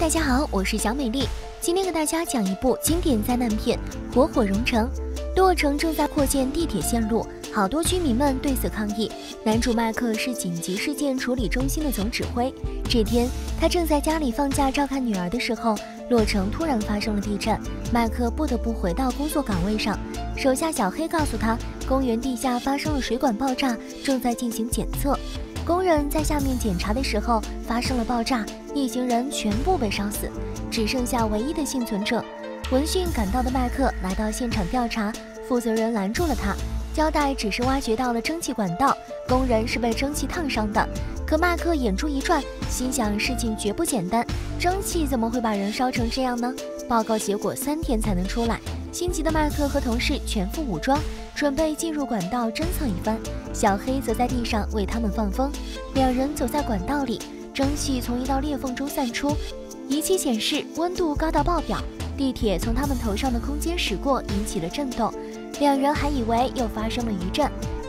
大家好，我是小美丽，今天给大家讲一部经典灾难片《火火熔城》。洛城正在扩建地铁线路，好多居民们对此抗议。男主麦克是紧急事件处理中心的总指挥。这天，他正在家里放假照看女儿的时候，洛城突然发生了地震，麦克不得不回到工作岗位上。手下小黑告诉他，公园地下发生了水管爆炸，正在进行检测。工人在下面检查的时候发生了爆炸，一行人全部被烧死，只剩下唯一的幸存者。闻讯赶到的麦克来到现场调查，负责人拦住了他，交代只是挖掘到了蒸汽管道，工人是被蒸汽烫伤的。可麦克眼珠一转，心想事情绝不简单，蒸汽怎么会把人烧成这样呢？报告结果三天才能出来。心急的麦克和同事全副武装，准备进入管道侦测一番。小黑则在地上为他们放风。两人走在管道里，蒸汽从一道裂缝中散出，仪器显示温度高到爆表。地铁从他们头上的空间驶过，引起了震动。两人还以为又发生了余震。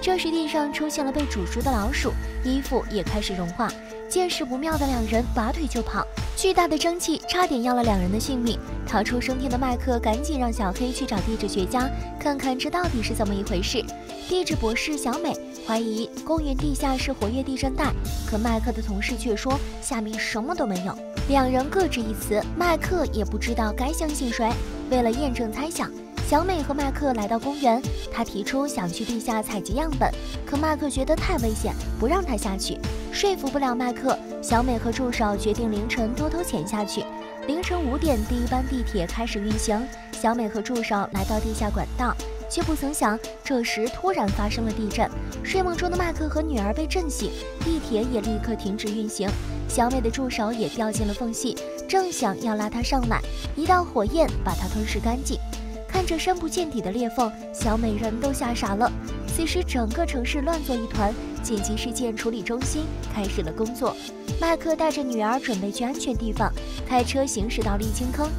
这时地上出现了被煮熟的老鼠，衣服也开始融化。见势不妙的两人拔腿就跑，巨大的蒸汽差点要了两人的性命。逃出升天的麦克赶紧让小黑去找地质学家，看看这到底是怎么一回事。地质博士小美怀疑公园地下是活跃地震带，可麦克的同事却说下面什么都没有。两人各执一词，麦克也不知道该相信谁。为了验证猜想。小美和麦克来到公园，他提出想去地下采集样本，可麦克觉得太危险，不让他下去。说服不了麦克，小美和助手决定凌晨偷偷潜下去。凌晨五点，第一班地铁开始运行。小美和助手来到地下管道，却不曾想，这时突然发生了地震。睡梦中的麦克和女儿被震醒，地铁也立刻停止运行。小美的助手也掉进了缝隙，正想要拉他上来，一道火焰把他吞噬干净。看着深不见底的裂缝，小美人都吓傻了。此时，整个城市乱作一团，紧急事件处理中心开始了工作。麦克带着女儿准备去安全地方，开车行驶到沥青坑。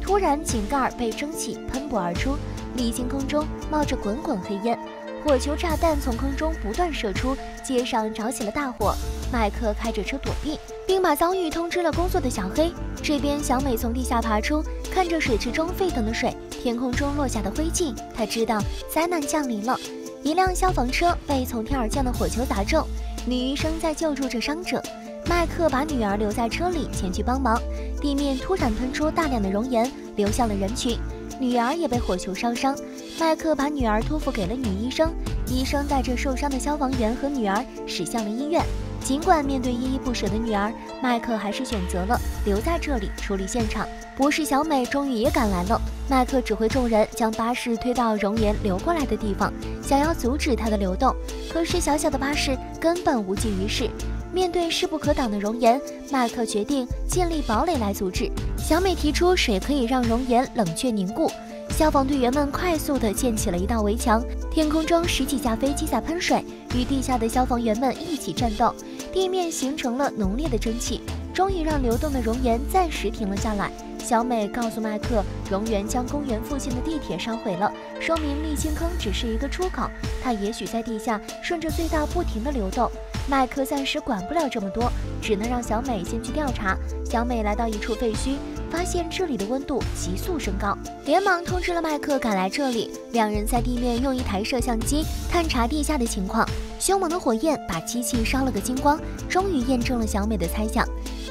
突然，井盖被蒸汽喷薄而出，沥青坑中冒着滚滚黑烟，火球炸弹从坑中不断射出，街上着起了大火。麦克开着车躲避，并把遭遇通知了工作的小黑。这边，小美从地下爬出，看着水池中沸腾的水，天空中落下的灰烬，她知道灾难降临了。一辆消防车被从天而降的火球砸中，女医生在救助着伤者。麦克把女儿留在车里，前去帮忙。地面突然喷出大量的熔岩，流向了人群。女儿也被火球烧伤。麦克把女儿托付给了女医生，医生带着受伤的消防员和女儿驶向了医院。尽管面对依依不舍的女儿，麦克还是选择了留在这里处理现场。博士小美终于也赶来了，麦克指挥众人将巴士推到熔岩流过来的地方，想要阻止它的流动。可是小小的巴士根本无济于事。面对势不可挡的熔岩，麦克决定建立堡垒来阻止。小美提出水可以让熔岩冷却凝固。消防队员们快速地建起了一道围墙，天空中十几架飞机在喷水，与地下的消防员们一起战斗，地面形成了浓烈的蒸汽，终于让流动的熔岩暂时停了下来。小美告诉麦克，熔岩将公园附近的地铁烧毁了，说明沥青坑只是一个出口，它也许在地下顺着隧道不停地流动。麦克暂时管不了这么多，只能让小美先去调查。小美来到一处废墟。发现这里的温度急速升高，连忙通知了麦克赶来这里。两人在地面用一台摄像机探查地下的情况，凶猛的火焰把机器烧了个精光，终于验证了小美的猜想。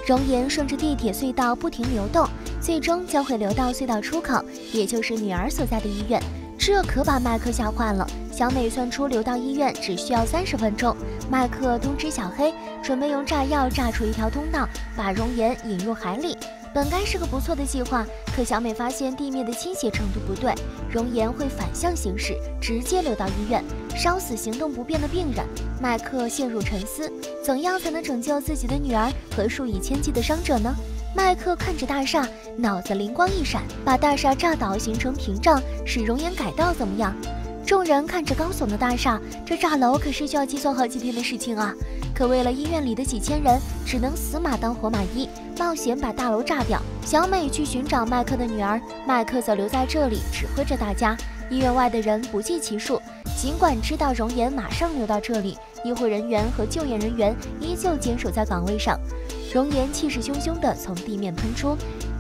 熔岩顺着地铁隧道不停流动，最终将会流到隧道出口，也就是女儿所在的医院。这可把麦克吓坏了。小美算出流到医院只需要三十分钟。麦克通知小黑，准备用炸药炸出一条通道，把熔岩引入海里。本该是个不错的计划，可小美发现地面的倾斜程度不对，熔岩会反向行驶，直接流到医院，烧死行动不便的病人。麦克陷入沉思，怎样才能拯救自己的女儿和数以千计的伤者呢？麦克看着大厦，脑子灵光一闪，把大厦炸倒形成屏障，使熔岩改道，怎么样？众人看着高耸的大厦，这炸楼可是需要计算好几天的事情啊！可为了医院里的几千人，只能死马当活马医，冒险把大楼炸掉。小美去寻找麦克的女儿，麦克则留在这里指挥着大家。医院外的人不计其数，尽管知道熔岩马上流到这里，医护人员和救援人员依旧坚守在岗位上。熔岩气势汹汹地从地面喷出，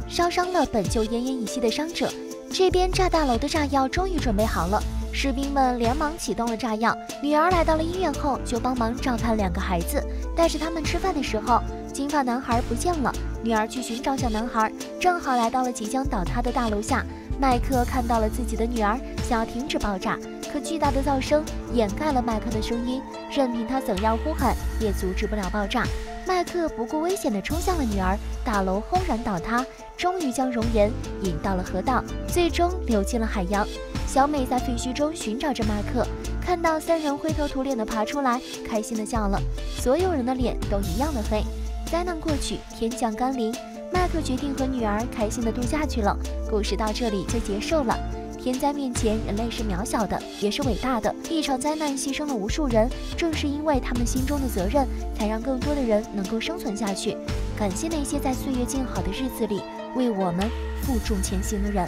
烧伤了本就奄奄一息的伤者。这边炸大楼的炸药终于准备好了，士兵们连忙启动了炸药。女儿来到了医院后，就帮忙照看两个孩子。带着他们吃饭的时候，金发男孩不见了。女儿去寻找小男孩，正好来到了即将倒塌的大楼下。麦克看到了自己的女儿，想要停止爆炸，可巨大的噪声掩盖了麦克的声音，任凭他怎样呼喊，也阻止不了爆炸。麦克不顾危险地冲向了女儿，大楼轰然倒塌。终于将熔岩引到了河道，最终流进了海洋。小美在废墟中寻找着麦克，看到三人灰头土脸的爬出来，开心的笑了。所有人的脸都一样的黑。灾难过去，天降甘霖，麦克决定和女儿开心的度假去了。故事到这里就结束了。天灾面前，人类是渺小的，也是伟大的。一场灾难牺牲了无数人，正是因为他们心中的。责任，才让更多的。人能够生存下去。感谢那些在岁月静好的。日子里。为我们负重前行的。人。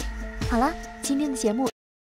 好了，今天的。节目。